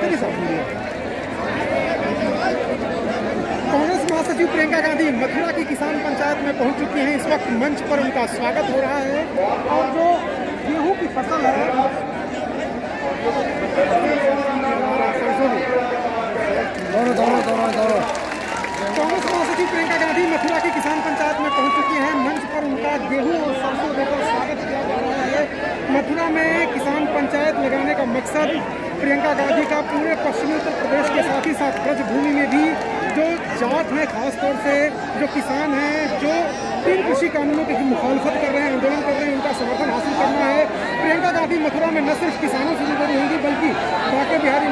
दे साफ़ कांग्रेस महासचिव प्रियंका गांधी मथुरा की किसान पंचायत में पहुँच चुकी हैं। इस वक्त मंच पर उनका स्वागत हो रहा है। और जो गेहूँ की फ़सल है, कांग्रेस महासचिव प्रियंका गांधी मथुरा की किसान पंचायत में पहुँच चुकी हैं। मंच पर उनका गेहूँ और सरसों देकर स्वागत किया जा रहा है। मथुरा में किसान पंचायत लगाने का मकसद प्रियंका गांधी का पूरे पश्चिमी उत्तर प्रदेश के साथ ही साथ ब्रजभूमि में भी जो जात हैं खासतौर से, जो किसान हैं, जो तीन कृषि कानूनों की मुखालफत कर रहे हैं, आंदोलन कर रहे हैं, उनका समर्थन हासिल करना है। प्रियंका गांधी मथुरा में न सिर्फ़ किसानों से जुड़ी होंगी, बल्कि बाकी बिहारी